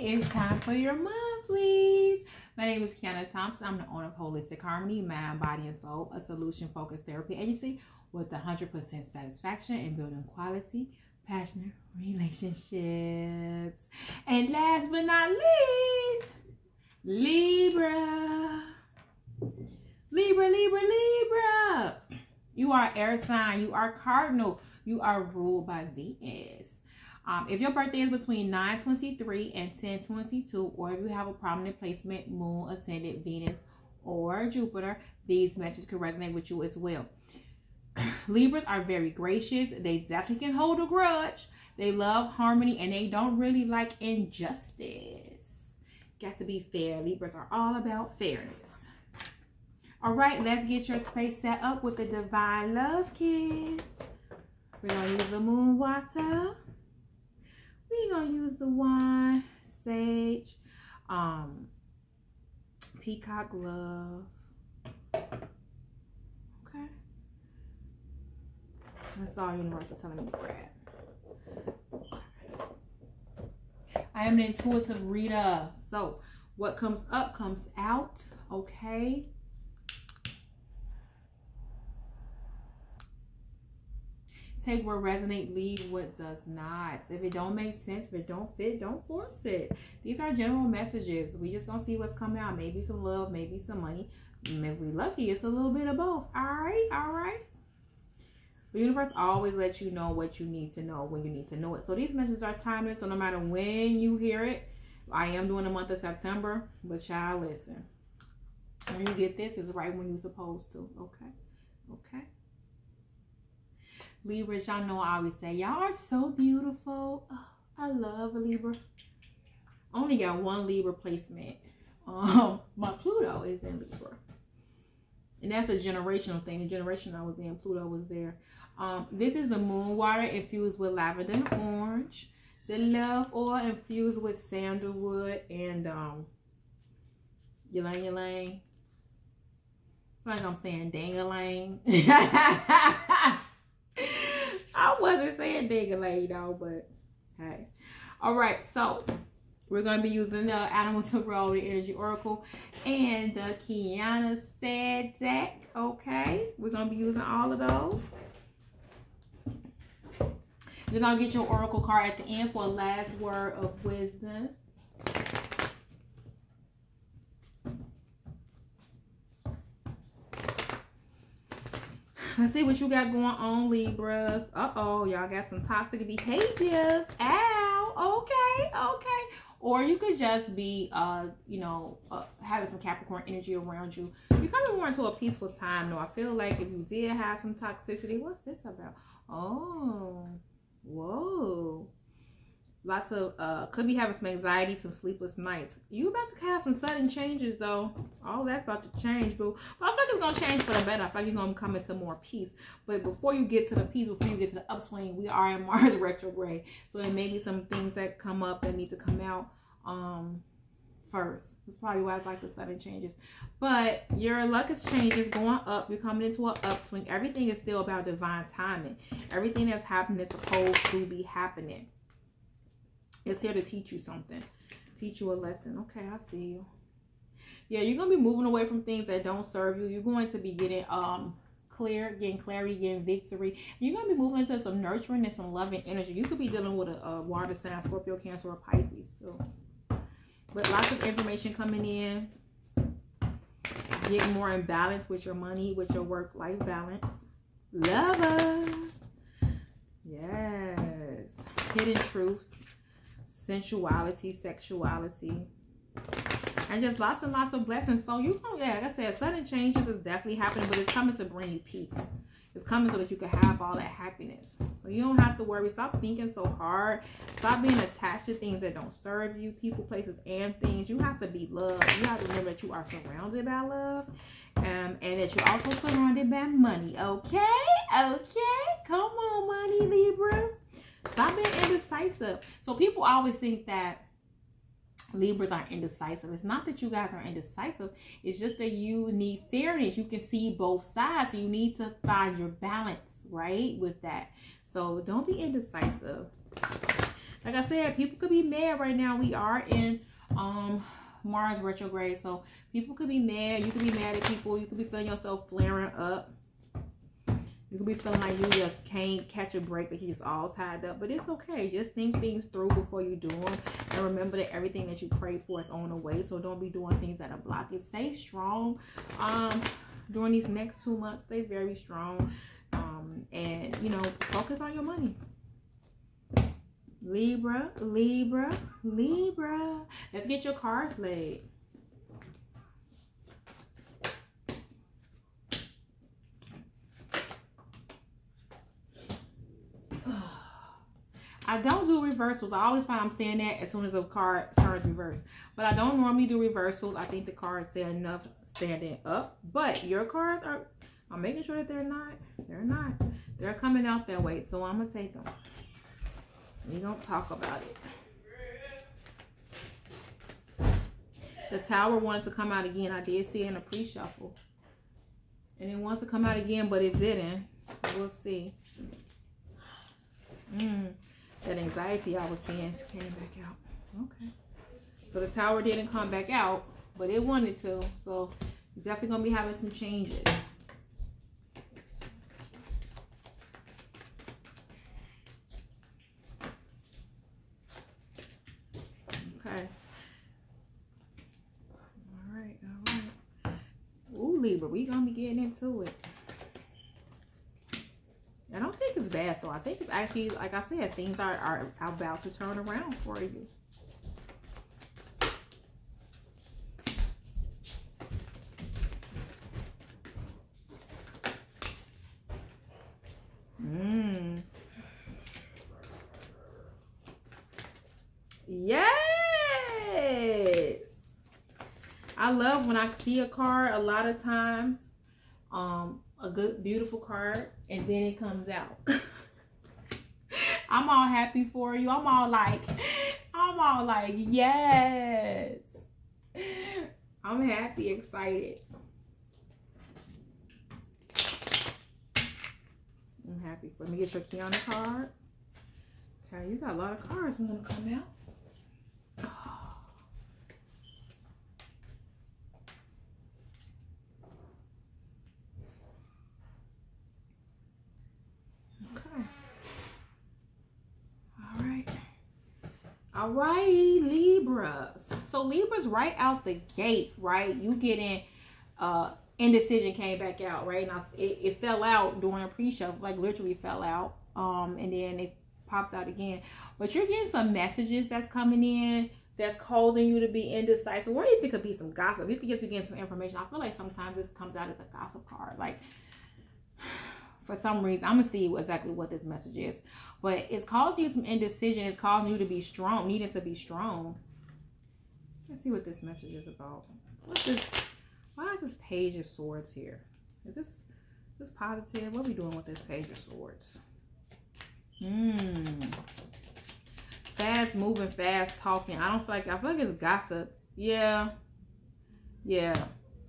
It's time for your monthlies. My name is Qiana Thompson. I'm the owner of Holistic Harmony, Mind, Body, and Soul, a solution focused therapy agency with 100% satisfaction in building quality, passionate relationships. And last but not least, Libra. Libra, Libra, Libra. You are air sign. You are cardinal. You are ruled by Venus. Um, if your birthday is between 923 and 1022, or if you have a prominent placement, Moon, Ascendant, Venus, or Jupiter, these messages could resonate with you as well. Libras are very gracious. They definitely can hold a grudge. They love harmony and they don't really like injustice. Got to be fair. Libras are all about fairness. All right, let's get your space set up with the Divine Love Kit. We're going to use the Moon Water we're gonna use the wine, sage, um, peacock love. Okay. That's all universe is telling me to grab. I am an intuitive reader. So what comes up comes out. Okay. Take what resonate, leave what does not. If it don't make sense, if it don't fit, don't force it. These are general messages. We just gonna see what's coming out. Maybe some love, maybe some money. And if we lucky, it's a little bit of both. All right, all right. The universe always lets you know what you need to know when you need to know it. So these messages are timeless. So no matter when you hear it, I am doing the month of September, but y'all listen. When you get this, it's right when you're supposed to. Okay, okay. Libras, y'all know I always say, y'all are so beautiful. Oh, I love a Libra. Only got one Libra placement. Um, my Pluto is in Libra. And that's a generational thing. The generation I was in, Pluto was there. Um, this is the moon water infused with lavender and orange. The love oil infused with sandalwood and um, ylang ylang. Like I'm saying dang-a-lang. Wasn't saying ding though, but hey. All right, so we're going to be using the Animal Tarot, the Energy Oracle, and the Qiana Said deck, okay? We're going to be using all of those. Then I'll get your Oracle card at the end for a last word of wisdom. Let's see what you got going on, Libras. Uh-oh, y'all got some toxic behaviors. Ow, okay, okay. Or you could just be, uh, you know, uh, having some Capricorn energy around you. You're coming more into a peaceful time, though. I feel like if you did have some toxicity, what's this about? Oh, whoa lots of uh could be having some anxiety some sleepless nights. You about to have some sudden changes though. All that's about to change boo. But i feel like it's gonna change for the better. I feel like you're gonna come into more peace. But before you get to the peace before you get to the upswing we are in mars retrograde. So there may be some things that come up that need to come out um first. That's probably why it's like the sudden changes. But your luck is changes going up you're coming into an upswing. Everything is still about divine timing. Everything that's happening is supposed to be happening it's here to teach you something. Teach you a lesson. Okay, I see you. Yeah, you're going to be moving away from things that don't serve you. You're going to be getting um clear, getting clarity, getting victory. You're going to be moving into some nurturing and some loving energy. You could be dealing with a, a water sign, Scorpio, Cancer, or Pisces So, But lots of information coming in. Getting more in balance with your money, with your work-life balance. Lovers. Yes. Hidden truths sensuality, sexuality, and just lots and lots of blessings. So you know, yeah, like I said, sudden changes is definitely happening, but it's coming to bring you peace. It's coming so that you can have all that happiness. So you don't have to worry. Stop thinking so hard. Stop being attached to things that don't serve you, people, places, and things. You have to be loved. You have to remember that you are surrounded by love. Um, and that you're also surrounded by money. Okay? Okay? Come on, money Libras. Stop being indecisive. So people always think that Libras are indecisive. It's not that you guys are indecisive. It's just that you need fairness. You can see both sides. So you need to find your balance, right, with that. So don't be indecisive. like I said, people could be mad right now. We are in um Mars retrograde, so people could be mad. You could be mad at people. You could be feeling yourself flaring up. You could be feeling like you just can't catch a break, like you're all tied up. But it's okay. Just think things through before you do them. And remember that everything that you pray for is on the way. So don't be doing things that are blocking. Stay strong. Um, during these next two months, stay very strong. Um, and you know, focus on your money. Libra, Libra, Libra. Let's get your cards laid. I don't do reversals. I always find I'm saying that as soon as a card turns reverse. But I don't normally do reversals. I think the cards say enough standing up. But your cards are, I'm making sure that they're not, they're not. They're coming out that way. So I'm going to take them. We don't talk about it. The tower wanted to come out again. I did see it in a pre-shuffle. And it wants to come out again, but it didn't. We'll see. Mm, that anxiety I was seeing came back out. Okay. So the tower didn't come back out, but it wanted to. So definitely going to be having some changes. but we gonna be getting into it. Bad though. I think it's actually, like I said, things are, are about to turn around for you. Mmm. Yes. I love when I see a card a lot of times, um, a good, beautiful card, and then it comes out. I'm all happy for you. I'm all like, I'm all like, yes. I'm happy, excited. I'm happy for me. Get your Qiana card. Okay, you got a lot of cards want to come out. All right, Libras. So Libras right out the gate, right? You getting uh indecision came back out, right? And I, it, it fell out during a pre-show, like literally fell out. Um, and then it popped out again. But you're getting some messages that's coming in that's causing you to be indecisive, or even it could be some gossip. You could just be getting some information. I feel like sometimes this comes out as a gossip card, like for some reason. I'm gonna see exactly what this message is, but it's causing you some indecision. It's causing you to be strong, needing to be strong. Let's see what this message is about. What's this? Why is this page of swords here? Is this this positive? What are we doing with this page of swords? Hmm. Fast moving, fast talking. I don't feel like I feel like it's gossip. Yeah. Yeah.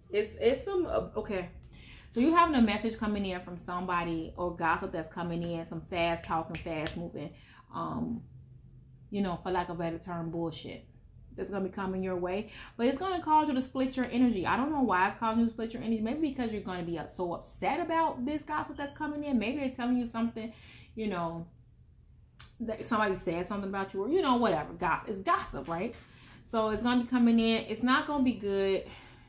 It's it's some okay. So you're having a message coming in from somebody or gossip that's coming in, some fast talking, fast moving, um, you know, for lack of a better term, bullshit that's gonna be coming your way. But it's gonna cause you to split your energy. I don't know why it's causing you to split your energy. Maybe because you're gonna be so upset about this gossip that's coming in. Maybe they're telling you something, you know, that somebody said something about you, or you know, whatever. Gossip. It's gossip, right? So it's gonna be coming in. It's not gonna be good.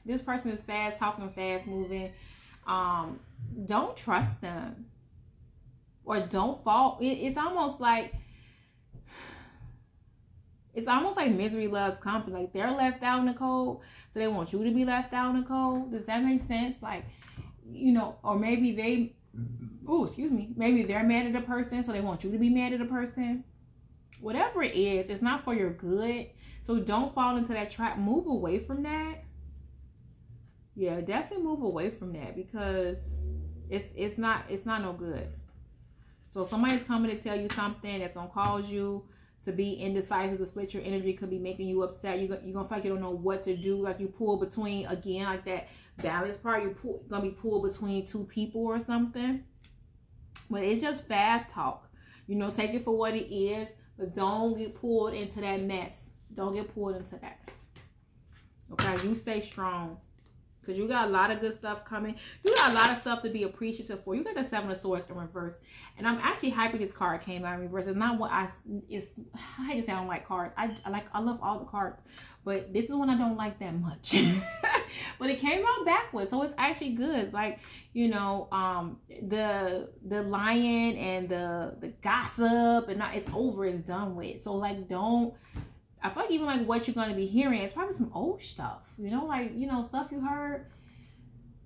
This person is fast talking, fast moving um, don't trust them or don't fall. It, it's almost like it's almost like misery loves company. Like they're left out in the cold, so they want you to be left out in the cold. Does that make sense? Like, you know, or maybe they, oh, excuse me, maybe they're mad at a person, so they want you to be mad at a person. Whatever it is, it's not for your good. So don't fall into that trap. Move away from that yeah, definitely move away from that because it's it's not it's not no good. So somebody's coming to tell you something that's gonna cause you to be indecisive, to split your energy, could be making you upset. You're, you're gonna feel like you don't know what to do. Like you pull between again, like that balance part. You're pull, gonna be pulled between two people or something. But it's just fast talk. You know, take it for what it is. But don't get pulled into that mess. Don't get pulled into that. Okay, you stay strong. Because you got a lot of good stuff coming. You got a lot of stuff to be appreciative for. You got the Seven of Swords in reverse. And I'm actually happy this card came out in reverse. It's not what I, it's, I hate to say I don't like cards. I, I like, I love all the cards. But this is one I don't like that much. but it came out backwards. So it's actually good. Like, you know, um, the, the lion and the, the gossip and not, it's over, it's done with. So like, don't, I feel like even like what you're gonna be hearing, it's probably some old stuff, you know, like you know stuff you heard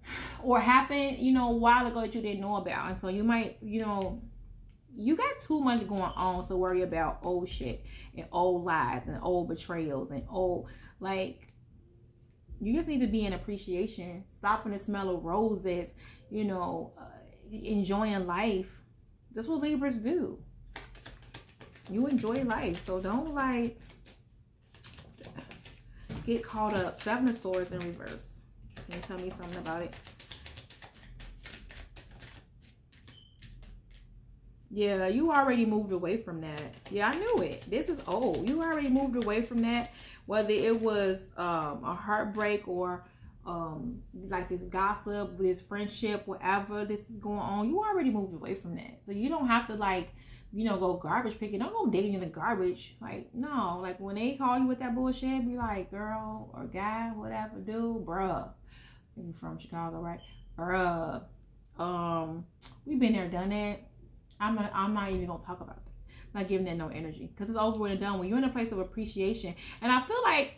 or happened, you know, a while ago that you didn't know about, and so you might, you know, you got too much going on to worry about old shit and old lies and old betrayals and old like. You just need to be in appreciation, stopping the smell of roses, you know, uh, enjoying life. That's what Libras do. You enjoy life, so don't like get caught up. Seven of Swords in reverse. Can you tell me something about it? Yeah, you already moved away from that. Yeah, I knew it. This is old. You already moved away from that. Whether it was um, a heartbreak or um, like this gossip, this friendship, whatever this is going on, you already moved away from that. So you don't have to like you know, go garbage picking. Don't go digging in the garbage. Like, no. Like, when they call you with that bullshit, be like, girl or guy, whatever, dude, bruh. You're from Chicago, right? Bruh. Um, we've been there, done that. I'm not, I'm not even gonna talk about that. I'm not giving that no energy because it's over and done. When you're in a place of appreciation, and I feel like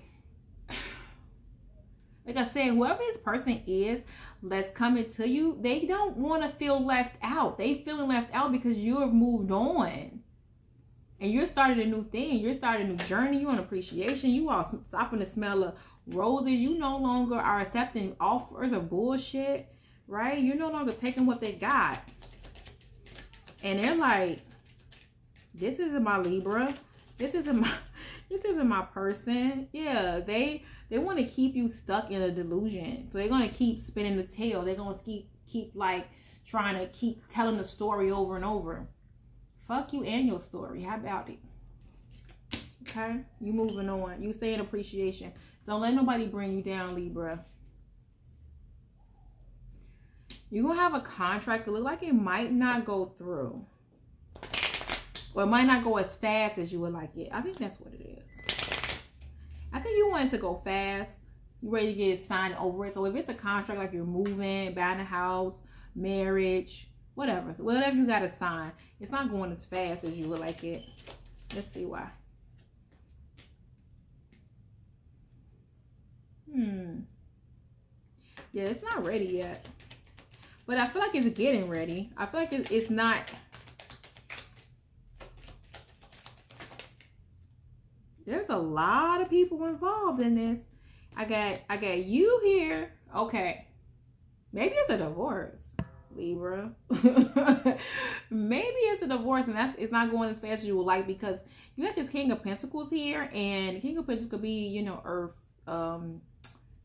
like I said, whoever this person is that's coming to you, they don't want to feel left out. They feeling left out because you have moved on. And you're starting a new thing. You're starting a new journey. You want appreciation. You are stopping the smell of roses. You no longer are accepting offers of bullshit, right? You're no longer taking what they got. And they're like, this isn't my Libra. This isn't my this isn't my person. Yeah, they they want to keep you stuck in a delusion. So they're gonna keep spinning the tale. They're gonna keep keep like trying to keep telling the story over and over. Fuck you and your story. How about it? Okay, you moving on. You stay in appreciation. Don't let nobody bring you down, Libra. You're gonna have a contract. that look like it might not go through. Or it might not go as fast as you would like it. I think that's what. I think you want it to go fast. You ready to get it signed over it. So if it's a contract like you're moving, buying a house, marriage, whatever. Whatever you got to sign. It's not going as fast as you would like it. Let's see why. Hmm. Yeah, it's not ready yet. But I feel like it's getting ready. I feel like it's not There's a lot of people involved in this. I got I got you here. Okay. Maybe it's a divorce. Libra. Maybe it's a divorce and that's it's not going as fast as you would like because you got this King of Pentacles here and King of Pentacles could be, you know, Earth, um,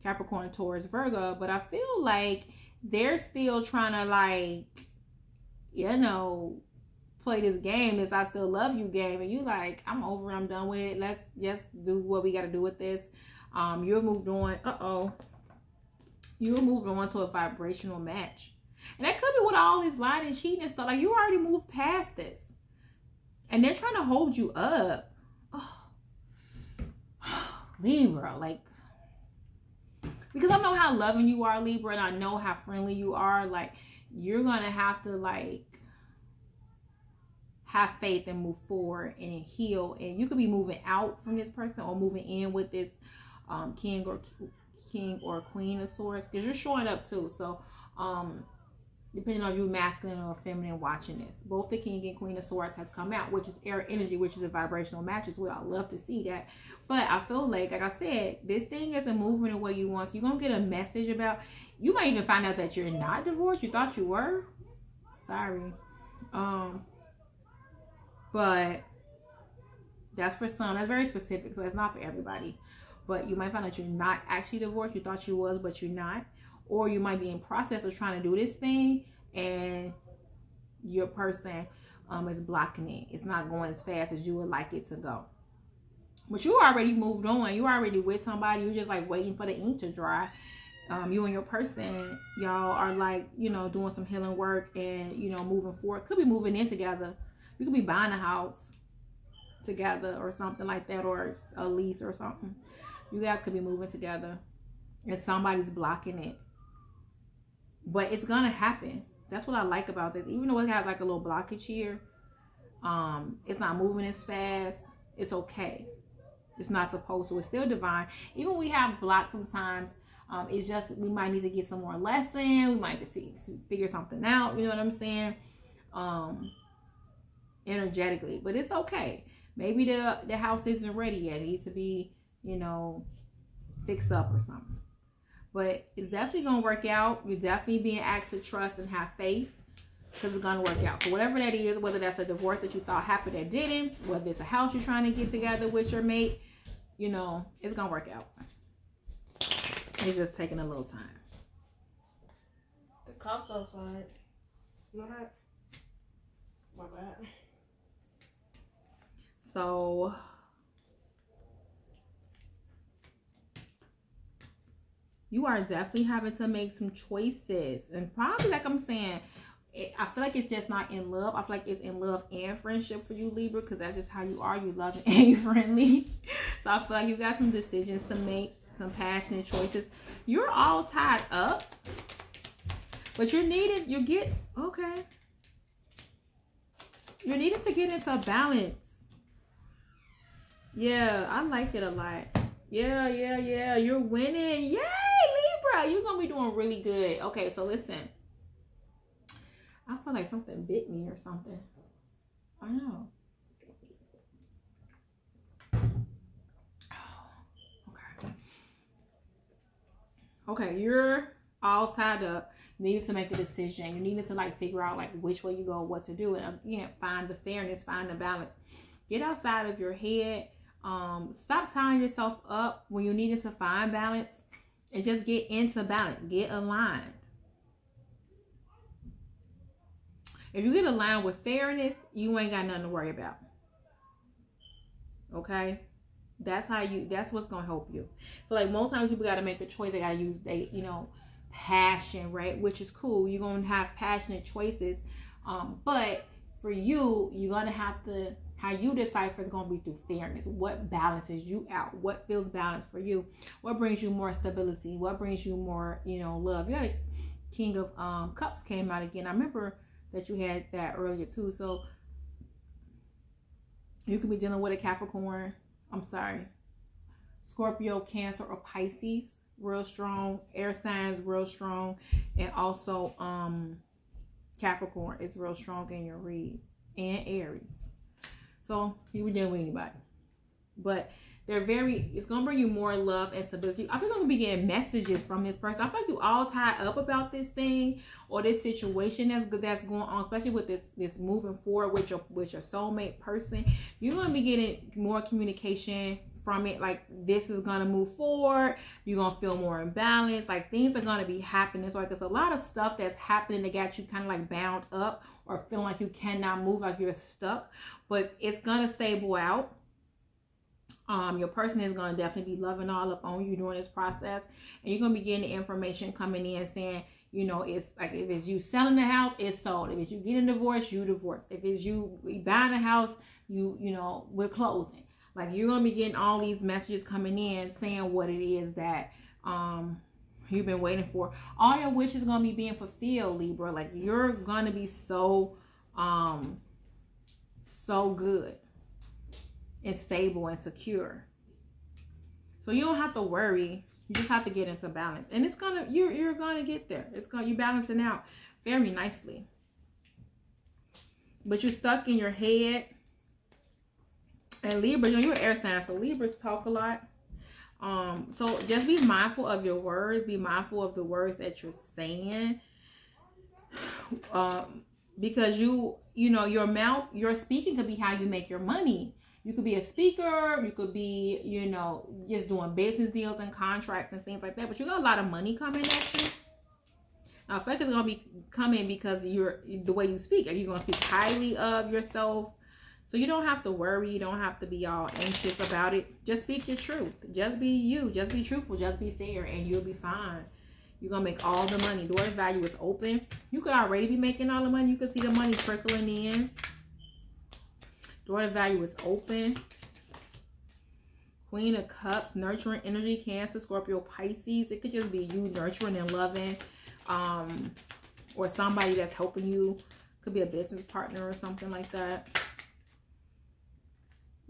Capricorn, Taurus, Virgo, but I feel like they're still trying to like, you know, play this game, this I still love you game, and you like, I'm over, I'm done with it. Let's just do what we gotta do with this. Um, you're moved on. Uh-oh. You're moved on to a vibrational match. And that could be with all this lying and cheating and stuff. Like you already moved past this. And they're trying to hold you up. Oh. Libra, like because I know how loving you are, Libra, and I know how friendly you are, like you're gonna have to like have faith and move forward and heal. And you could be moving out from this person or moving in with this um, king or king or queen of swords because you're showing up too. So, um, depending on you masculine or feminine watching this, both the king and queen of swords has come out, which is air energy, which is a vibrational match as well. I love to see that. But I feel like, like I said, this thing isn't moving the way you want. So you're going to get a message about, you might even find out that you're not divorced. You thought you were. Sorry. Um, but that's for some. That's very specific, so it's not for everybody. But you might find that you're not actually divorced. You thought you was, but you're not. Or you might be in process of trying to do this thing, and your person um, is blocking it. It's not going as fast as you would like it to go. But you already moved on. You already with somebody. You're just like waiting for the ink to dry. Um, you and your person, y'all are like, you know, doing some healing work and, you know, moving forward. Could be moving in together. You could be buying a house together or something like that or a lease or something. You guys could be moving together and somebody's blocking it. But it's going to happen. That's what I like about this. Even though it has like a little blockage here, um, it's not moving as fast. It's okay. It's not supposed to. It's still divine. Even we have blocks sometimes. Um, it's just we might need to get some more lesson. We might to figure something out. You know what I'm saying? Um, energetically, but it's okay. Maybe the the house isn't ready yet. It needs to be, you know, fixed up or something. But it's definitely gonna work out. You're definitely being asked to trust and have faith because it's gonna work out. So whatever that is, whether that's a divorce that you thought happened that didn't, whether it's a house you're trying to get together with your mate, you know, it's gonna work out. It's just taking a little time. The cops outside. You know that? My bad. So you are definitely having to make some choices. And probably like I'm saying, it, I feel like it's just not in love. I feel like it's in love and friendship for you, Libra, because that's just how you are. You love and you friendly. So I feel like you got some decisions to make, some passionate choices. You're all tied up, but you're needed. You get okay. You're needed to get into balance. Yeah, I like it a lot. Yeah, yeah, yeah. You're winning. Yay, Libra. You're going to be doing really good. Okay, so listen. I feel like something bit me or something. I know. Oh, okay. Okay, you're all tied up. You needed to make a decision. You needed to like figure out like which way you go, what to do, and uh, again, find the fairness, find the balance. Get outside of your head um, stop tying yourself up when you needed to find balance and just get into balance. Get aligned. If you get aligned with fairness, you ain't got nothing to worry about. Okay? That's how you that's what's gonna help you. So like most times people gotta make a choice, they gotta use they, you know, passion, right? Which is cool. You're gonna have passionate choices. Um, but for you, you're gonna have to how you decipher is going to be through fairness. What balances you out? What feels balanced for you? What brings you more stability? What brings you more, you know, love? You had a King of um, Cups came out again. I remember that you had that earlier too. So you could be dealing with a Capricorn. I'm sorry. Scorpio, Cancer, or Pisces. Real strong. Air signs, real strong. And also um Capricorn is real strong in your read. And Aries. So you would dealing with anybody. But they're very, it's going to bring you more love and stability. I feel like I'm be getting messages from this person. I feel like you all tied up about this thing or this situation that's good that's going on, especially with this this moving forward with your with your soulmate person. You're going to be getting more communication from it like this is gonna move forward you're gonna feel more in balance like things are gonna be happening. So like it's a lot of stuff that's happening that got you kind of like bound up or feeling like you cannot move like you're stuck. But it's gonna stable out. Um, your person is going to definitely be loving all up on you during this process. And you're going to be getting the information coming in saying you know it's like if it's you selling the house it's sold. If it's you getting divorced you divorce. If it's you buying a house you you know we're closing like you're to be getting all these messages coming in saying what it is that um you've been waiting for all your wishes to be being fulfilled libra like you're to be so um so good and stable and secure. So you don't have to worry. You just have to get into balance. And it's gonna you're you're gonna get there. It's gonna you balancing out very nicely. But you're stuck in your head. And Libra, you know, you're an air sign, so Libras talk a lot. Um, so just be mindful of your words, be mindful of the words that you're saying. Um, because you you know your mouth your speaking could be how you make your money you could be a speaker you could be you know just doing business deals and contracts and things like that but you got a lot of money coming at you I feel like it's gonna be coming because you're the way you speak. Are you gonna speak highly of yourself? So you don't have to worry. You don't have to be all anxious about it. Just speak your truth. Just be you. Just be truthful. Just be fair, and you'll be fine. You're gonna make all the money. Door of value is open. You could already be making all the money. You can see the money trickling in. Door of value is open. Queen of Cups, nurturing energy, Cancer, Scorpio, Pisces. It could just be you nurturing and loving um, or somebody that's helping you. Could be a business partner or something like that.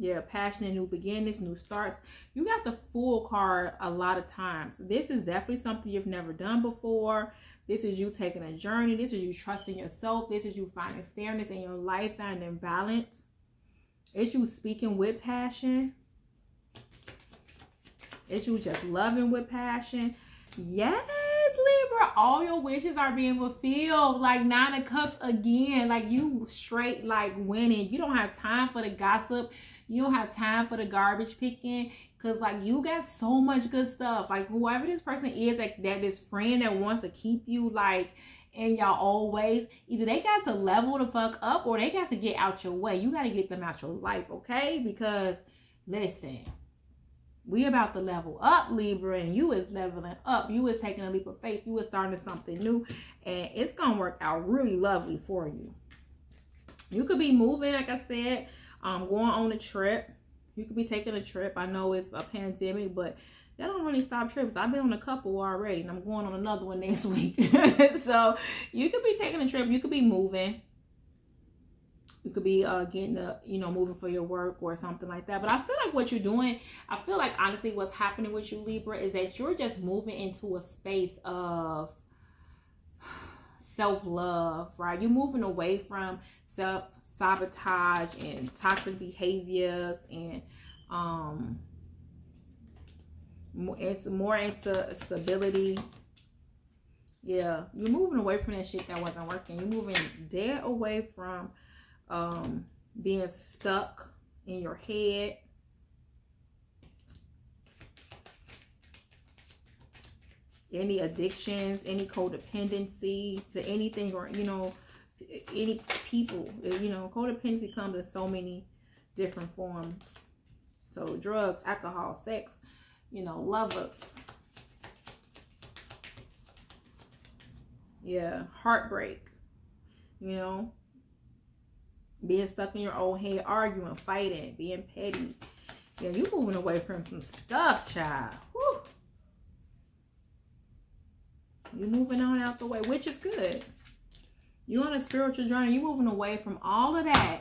Yeah, passionate new beginnings, new starts. You got the Fool card a lot of times. This is definitely something you've never done before. This is you taking a journey. This is you trusting yourself. This is you finding fairness in your life, finding balance. It's you speaking with passion. It's you just loving with passion. Yes, Libra, all your wishes are being fulfilled. Like nine of cups again. Like you straight like winning. You don't have time for the gossip. You don't have time for the garbage picking. Cause like you got so much good stuff. Like whoever this person is, like that this friend that wants to keep you like in y'all old ways, either they got to level the fuck up or they got to get out your way. You got to get them out your life, okay? Because listen, we about to level up, Libra, and you is leveling up. You is taking a leap of faith. You is starting something new, and it's gonna work out really lovely for you. You could be moving, like I said, um, going on a trip. You could be taking a trip. I know it's a pandemic, but that don't really stop trips. I've been on a couple already, and I'm going on another one next week. so you could be taking a trip. You could be moving you could be uh, getting a you know moving for your work or something like that. But i feel like what you're doing i feel like honestly what's happening with you libra is that you're just moving into a space of self-love right? You're moving away from self sabotage and toxic behaviors and um it's more into stability. Yeah you're moving away from that shit that wasn't working. You're moving dead away from um, being stuck in your head. Any addictions, any codependency to anything or, you know, any people, you know, codependency comes in so many different forms. So drugs, alcohol, sex, you know, lovers. Yeah, heartbreak, you know, being stuck in your own head, arguing, fighting, being petty. Yeah, you moving away from some stuff, child. You moving on out the way, which is good. You on a spiritual journey. You moving away from all of that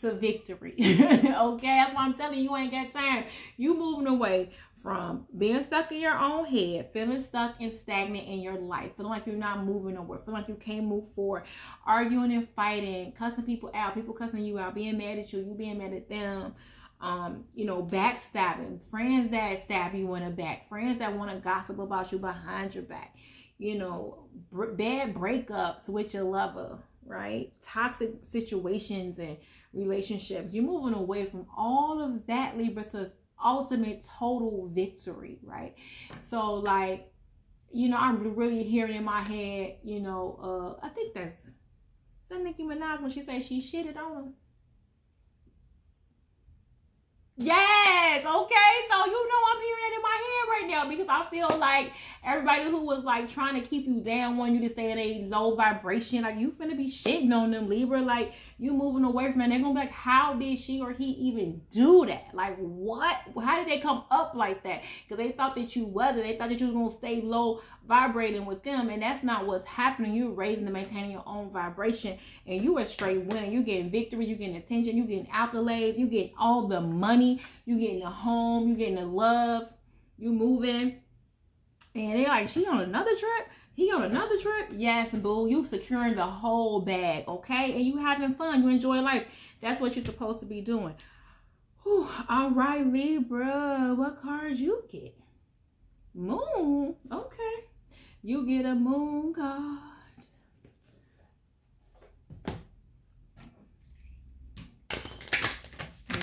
to victory. okay, that's why I'm telling you, you ain't got time. You moving away from being stuck in your own head, feeling stuck and stagnant in your life, feeling like you're not moving nowhere, feeling like you can't move forward, arguing and fighting, cussing people out, people cussing you out, being mad at you, you being mad at them, um, you know, backstabbing, friends that stab you in the back, friends that want to gossip about you behind your back, you know, br- bad breakups with your lover, right? Toxic situations and relationships. You're moving away from all of that, Libra, so ultimate total victory, right? So like, you know, I'm really hearing in my head, you know, uh, I think that's that Nicki Minaj when she says she shitted on him. Yes, okay. So you know I'm hearing it in my head right now because I feel like everybody who was like trying to keep you down, want you to stay at a low vibration, like you finna be shitting on them, Libra. Like you moving away from it. They're gonna be like, how did she or he even do that? Like what? How did they come up like that? Because they thought that you wasn't. They thought that you was gonna stay low vibrating with them, and that's not what's happening. You're raising and maintaining your own vibration, and you are straight winning. You getting victories, you getting attention, you getting accolades, you getting all the money, you getting a home, you getting a love, you moving. And they're like, she on another trip? He on another trip? Yes, boo. You securing the whole bag, okay? And you having fun. You enjoy life. That's what you're supposed to be doing. Whew. All right, Libra. What cards you get? Moon. Okay. You get a moon card.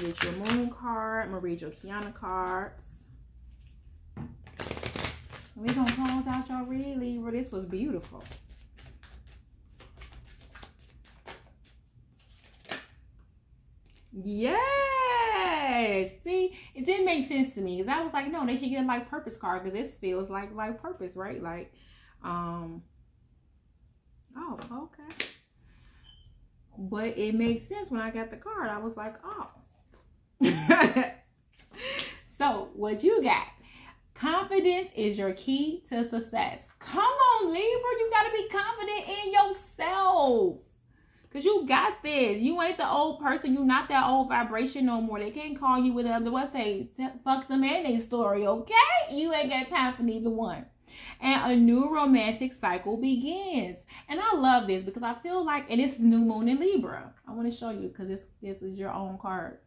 Your moon card. I'm going to read your Qiana cards. We gonna close out y'all really. Libra. This was beautiful. Yes. See, it didn't make sense to me because I was like, no, they should get a life purpose card because this feels like life purpose, right? Like, um, oh, okay. But it makes sense when I got the card. I was like, oh. so, what you got? Confidence is your key to success. Come on, Libra. You got to be confident in yourself. Cause you got this. You ain't the old person. You not that old vibration no more. They can't call you with another what say fuck the mayonnaise story, okay? You ain't got time for neither one. And a new romantic cycle begins. And I love this because I feel like and it's new moon in Libra. I want to show you because this this is your own card.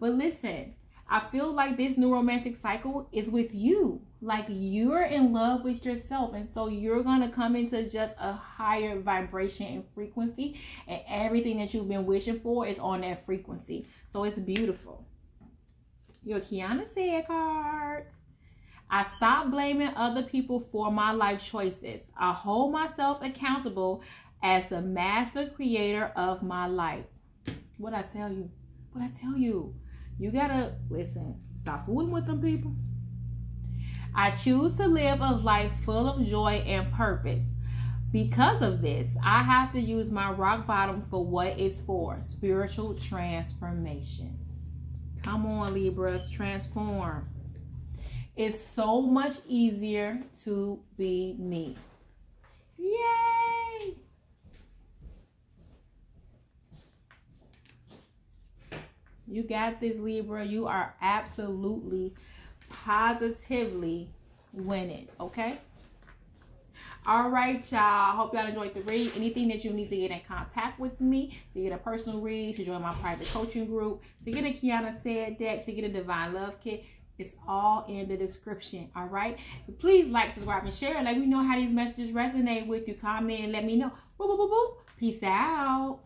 But listen, I feel like this new romantic cycle is with you. Like you're in love with yourself. And so you're going to come into just a higher vibration and frequency. And everything that you've been wishing for is on that frequency. So it's beautiful. Your Qiana said cards. I stop blaming other people for my life choices. I hold myself accountable as the master creator of my life. What I tell you? What I tell you? You gotta listen, stop fooling with them people. I choose to live a life full of joy and purpose. Because of this, I have to use my rock bottom for what it's for spiritual transformation. Come on, Libras, transform. It's so much easier to be me. Yay! You got this, Libra. You are absolutely, positively winning, okay? All right, y'all. Hope y'all enjoyed the read. Anything that you need to get in contact with me, to get a personal read, to join my private coaching group, to get a Qiana Said deck, to get a Divine Love Kit, it's all in the description. All right. Please like, subscribe, and share. Let me know how these messages resonate with you. Comment let me know. Boo, boo, boo, boo. Peace out.